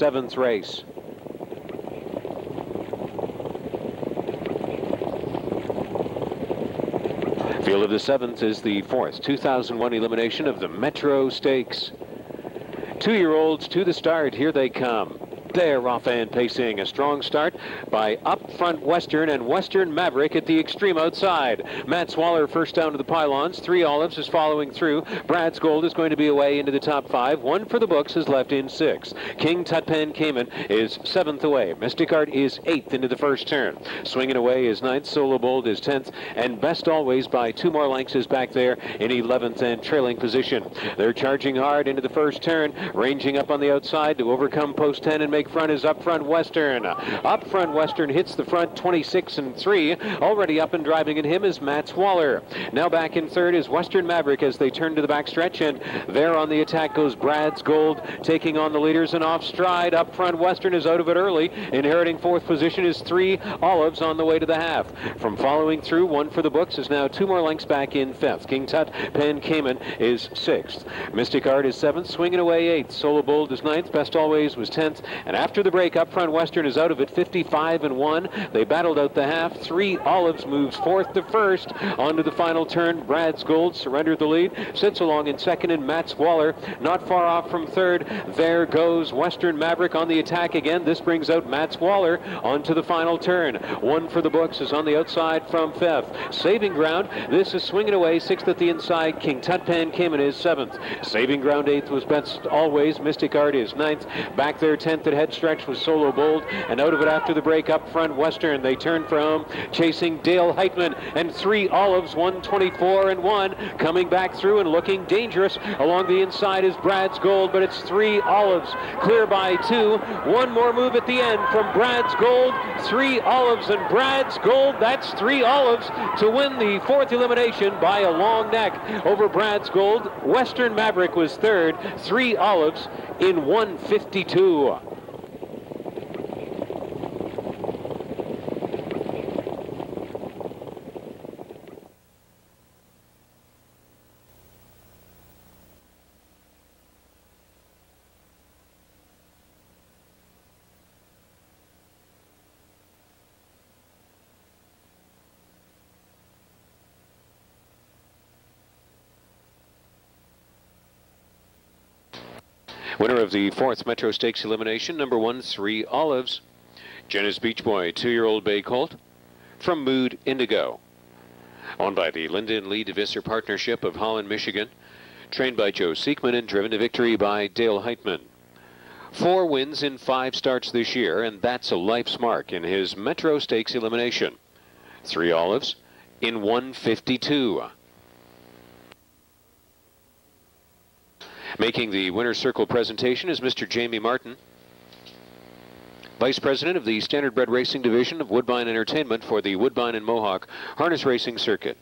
seventh race. Field of the seventh is the fourth 2001 elimination of the Metro Stakes. Two-year-olds to the start. Here they come. There, and pacing. A strong start by Up Front Western and Western Maverick at the extreme outside. Matt Swaller first down to the pylons. Three Olives is following through. Brad's Gold is going to be away into the top five. One for the books is left in six. King Tutpan Cayman is seventh away. Mystic Art is eighth into the first turn. Swinging away is ninth. Solo Bold is tenth. And Best Always by two more lengths is back there in 11th and trailing position. They're charging hard into the first turn, ranging up on the outside to overcome post 10 and make front is up front Western. Up front Western hits the front 26 and 3. Already up and driving in him is Matt Swaller. Now back in third is Western Maverick as they turn to the back stretch. And there on the attack goes Brad's Gold taking on the leaders and off stride. Up front Western is out of it early. Inheriting fourth position is three Olives on the way to the half. From following through, one for the books is now two more lengths back in fifth. King Tut Pen Cayman is sixth. Mystic Art is seventh, swinging away eighth. Solo Bold is ninth. Best Always was tenth. And after the break, up front, Western is out of it 55 and 1. They battled out the half. Three Olives moves fourth to first. Onto the final turn. Brad's Gold surrendered the lead. Sits along in second, and Matt Swaller not far off from third. There goes Western Maverick on the attack again. This brings out Matt Swaller onto the final turn. One for the books is on the outside from fifth. Saving ground. This is swinging away. Sixth at the inside. King Tutpan came in his seventh. Saving ground eighth was best always. Mystic Art is ninth. Back there tenth at head stretch was Solo Bold, and out of it after the break up front Western. They turn for home, chasing Dale Hiteman and three Olives, 124 and one, coming back through and looking dangerous. Along the inside is Brad's Gold, but it's three Olives, clear by two. One more move at the end from Brad's Gold, three Olives and Brad's Gold. That's three Olives to win the fourth elimination by a long neck over Brad's Gold. Western Maverick was third, three Olives in 152. Winner of the fourth Metro Stakes elimination, number one, Three Olives. Jenna's Beach Boy, two-year-old bay colt from Mood Indigo. Owned by the Lyndon Lee DeVisser Partnership of Holland, Michigan. Trained by Joe Seekman and driven to victory by Dale Hiteman. Four wins in five starts this year, and that's a life's mark in his Metro Stakes elimination. Three Olives in 152. Making the winner's circle presentation is Mr. Jamie Martin, Vice President of the Standardbred Racing Division of Woodbine Entertainment for the Woodbine and Mohawk Harness Racing Circuit.